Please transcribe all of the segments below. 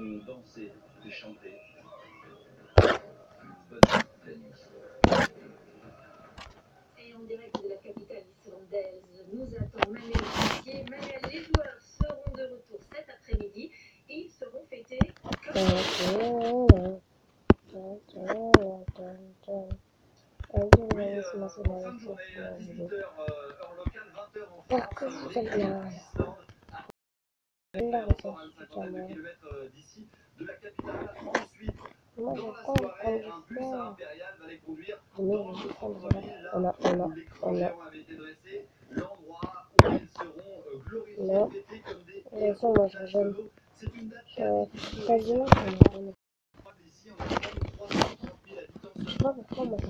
ont dansé et chanté. Une bonne nuit. Et en direct de la capitale islandaise, nous attend Manuel Piquet. Manuel, les joueurs seront de retour cet après-midi. Ils seront fêtés comme En fin de journée, 18h heure locale, 20h en Par France. contre, Samedi, j'aime bien. l'Islande, à l'aéroport à une cinquantaine de kilomètres d'ici, de la. Ensuite, Moi, je je. Impérial va les conduire Mais je là On a, on a, on a. De façon, héros moi, je nationaux. reviens. C'est une date Euh, quasi quasiment, historique. on a- Ici, on a 330 000 habitants Je sais pas pourquoi moi je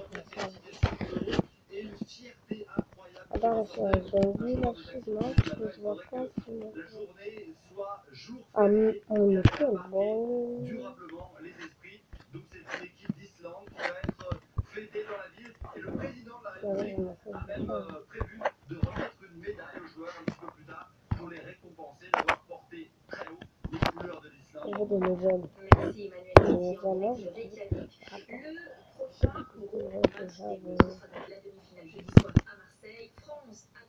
le président de la Ouais, République on a fait a des même choses. euh, prévu de remettre une médaille aux joueurs un petit peu plus tard pour les récompenser d'avoir porté très haut les couleurs de Je l'Islande. Merci Emmanuel de je. Le prochain ce sera donc la demi-finale. Jeudi soir.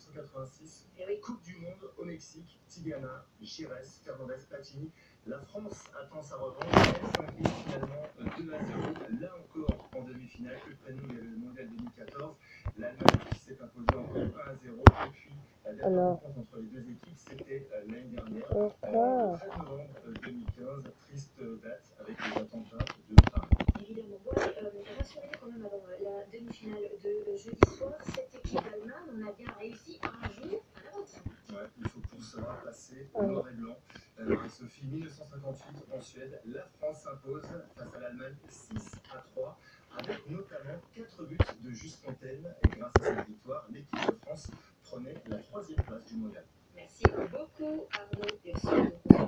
Et puis, 1986, Et oui, Coupe du Monde au Mexique, Tigana, Chires, Fernandez, Platini. La France attend sa revanche. Elle s'incline finalement 2 à 0. Là encore, en demi-finale, que prénom il y avait le Mondial 2014. L'Allemagne qui s'est imposée encore 1 à 0. Et puis, la dernière rencontre entre les deux équipes, c'était euh, l'année dernière. Oh, Euh, Encore. le 13 novembre euh, 2015, triste date avec les attentats de Paris. évidemment. Bon, allez, euh, rassurez-nous quand même avant euh, la demi-finale de jeudi soir. Cette équipe allemande, on a bien réussi un jour à la vôtre. Ouais, il faut pour cela passer au noir et blanc. Euh, Sophie, 1958 en Suède, la France s'impose face à l'Allemagne 6 à 3, avec notamment 4 buts de Juste Fontaine. Et grâce à cette victoire, l'équipe de France prenait la troisième place du mondial. Merci beaucoup Arnaud. On sera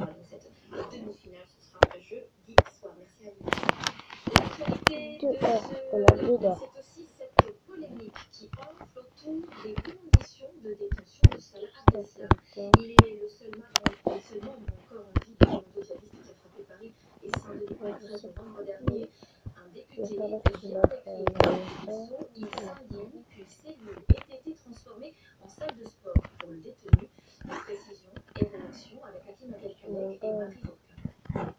dans cette demi-finale, ce sera jeudi soir. Merci à vous. L'actualité de ce on a deux jeudi, heures. c'est aussi cette polémique qui enfle autour des conditions de détention de Salah Abdeslam. Il est le seul membre, le seul membre encore en vie du commando djihadiste qui a frappé Paris et Saint-Denis le 13 novembre dernier. Un député vient qu'il d'écrire a fait dans un son il s'indigne qu'une cellule ait été transformée en salle de sport pour le détenu. Des précisions et réactions avec Hakim Abdelkader et Marie Rocca.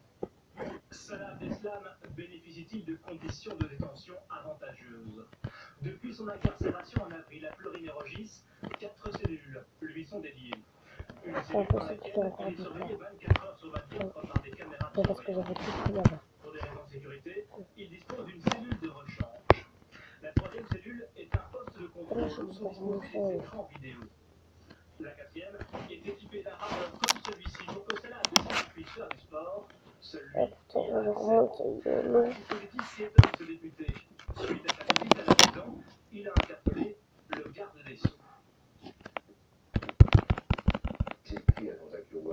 Salah Abdeslam bénéficie-t-il de conditions de détention avantageuses Depuis son incarcération en avril à Fleury-Mérogis, quatre cellules lui sont dédiées. Une cellule dans laquelle il est surveillé 24 heures sur 24 par des caméras de C'est parce que surveillance. j'avais tout pris là-bas. Pour des raisons de sécurité, il dispose d'une cellule de rechange. La troisième cellule est un poste de contrôle où sont disposés des écrans vidéo. La quatrième est équipée d'un radar comme celui-ci pour que Abdeslam puisse faire du sport. Seul lui Et pourtant, je remonte de un dispositif. Suite à sa visite à la maison, il a interpellé le garde des Sceaux. J'ai écrit à Jean-Jacques Leroy parce que pour une organisation et une motivation qui euh, ont fait réduire cette décision. Ça rapporte match, match, space. ça. qui est surpeuplée euh, pour que M. Adeslam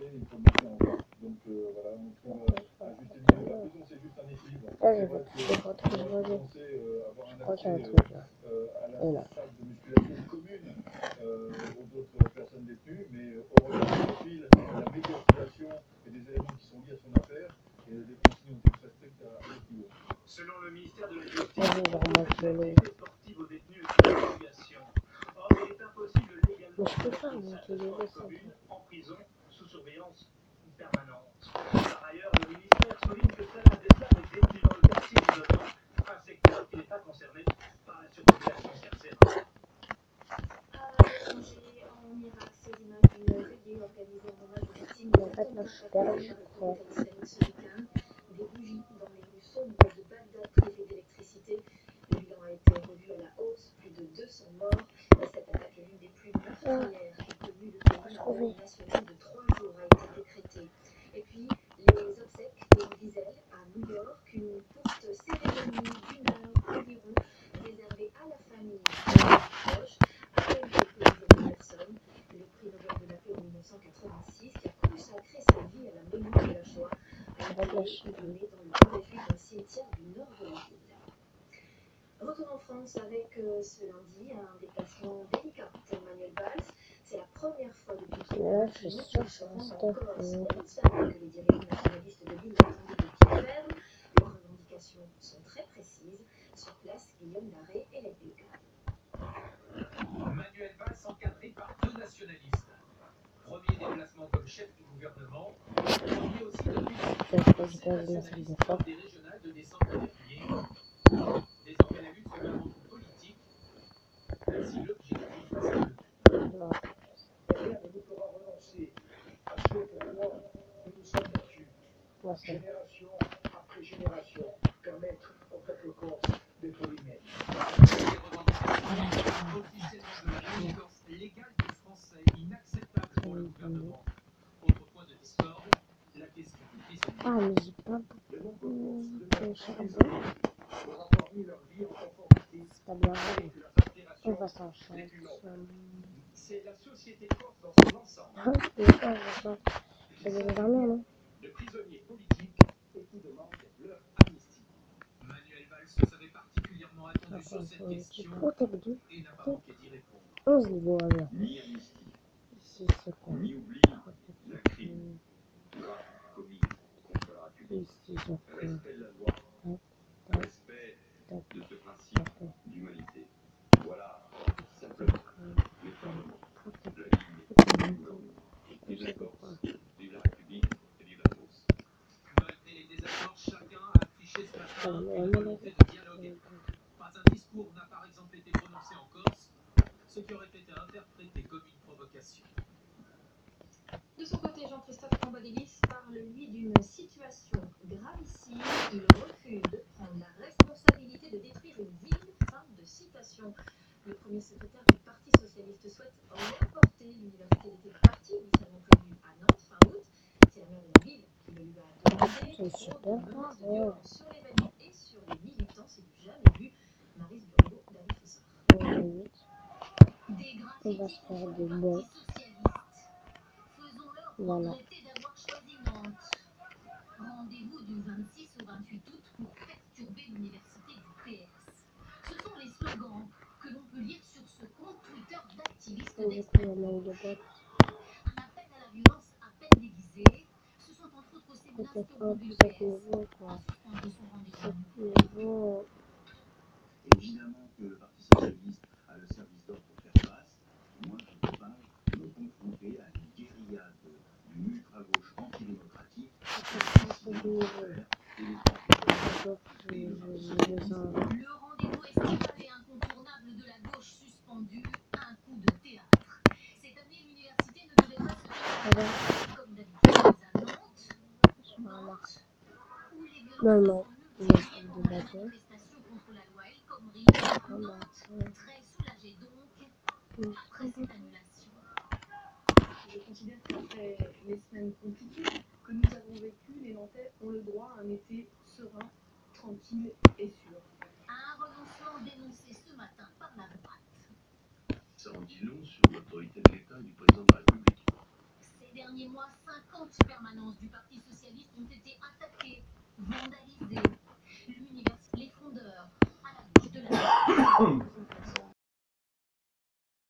Donc voilà, on. La prison, c'est juste un équilibre. Je que avoir un accès à la Et de musculation commune aux autres personnes détenues, mais au regard la médiation et des éléments qui sont liés à son affaire, et les consignes ont été respectées à l'équilibre. Selon le ministère de Le bilan a été revu à la hausse, plus de 200 morts. Et cette attaque est l'une des plus meurtrières qu'a connue le pays. Un deuil national de trois jours a été décrété. Et puis, les obsèques d'Elie Wiesel à New York, une courte cérémonie d'une heure environ réservée à la famille et aux proches, a réuni quelques dizaines de personnes. Le prix Nobel de la paix en 1986, qui a consacré sa vie à la mémoire de la Shoah, a été donné dans le grand refuge d'un cimetière du nord de la ville. Retour en France avec euh, ce lundi un déplacement délicat d'Emmanuel Valls. C'est la première fois depuis qu'il est je suis sûre que rend c'est en un que les dirigeants nationalistes de l'île attendaient de pied ferme. Leurs revendications sont très précises. Sur place, Guillaume Larrey et les Bulles. Manuel Valls encadré par deux nationalistes. Premier déplacement comme chef du gouvernement, premier aussi de sport. des régionales de décembre dernier. Désormais la lutte se met avant tout politique. Ainsi l'objectif reste le Non. Rien ne nous fera renoncer à ce pourquoi nous nous sommes battus, Moi, c'est génération après génération, permettre au peuple corse d'être lui-même. Les revendications officiellement de la délinquance légale des Français, inacceptable pour le gouvernement. Autre point de discorde, la question du prisonnier. Ah, mais j'ai pas De nombreux beaucoup Corses de demeurent charbon. prisonniers pour avoir mis leur vie en conformité C'est pas bien On va s'en charger. C'est la société corse dans son ensemble. Ah, sais pas. Ça devait dormir, non de prisonniers politiques qui demandent leur amnistie. Manuel Valls se savait particulièrement attendu sur cette question et n'a pas manqué d'y répondre. 11 niveaux à bien. Ni amnistie, c'est quoi ni oubli, la crime, Hum, grave commis contre la République. Quoi Respect de la loi, Hum. respect de ce principe D'accord. d'humanité. Voilà, simplement, les fondements, Protèque. la ligne du gouvernement. Vive la Corse, vive la République et vive la France. Malgré les désaccords, chacun a affiché ce matin une volonté de dialoguer. Pas un discours n'a par exemple été prononcé en Corse, ce qui aurait été interprété comme une provocation. De son côté, Jean-Christophe Cambadélis parle, lui, d'une situation gravissime. Il refuse de prendre la responsabilité de détruire une ville. Fin de citation. Le premier secrétaire du Parti Socialiste souhaite réapporter l'université d'été partie, initialement prévue à Nantes fin août. C'est la la ville qui le lui a demandé. C'est Trop super de menaces de grave. violence sur les valets et sur les militants, c'est du jamais vu. Marise Burgot, David Fossard. On est huit. Des On va se faire des. Faisons-leur Voilà. Rendez-vous du 26 au 28 août pour perturber l'université du PS. Ce sont les slogans que l'on peut lire sur ce compte Twitter d'activistes du. Un appel à la violence à peine déguisé. Ce sont entre autres ces menaces qui ont 7 PS niveaux, à quoi. suspendre son rendez-vous. 7 niveaux. Évidemment que le Parti Socialiste a le service d'ordre pour faire face. Moi, je ne peux pas à une guérilla d'une ultra-gauche antidémocratique faire Le rendez-vous estival et incontournable de la gauche suspendue, un coup de théâtre. Cette année, l'université ne devait pas se tenir comme d'habitude à Nantes. Nantes, où les Non, non. de la contre la loi El Khomri. Ah bah, Nantes, très soulagée donc, après cette annulation. Je considère qu'après les semaines compliquées que nous avons vécues, les Nantais ont le droit à un été serein, tranquille et sûr. Un renoncement dénoncé ce matin par la droite. Ça en dit long sur l'autorité de l'État et du président de la République. Ces derniers mois, 50 permanences du Parti Socialiste ont été attaquées, vandalisées. L'université, les fondeurs, à la bouche de la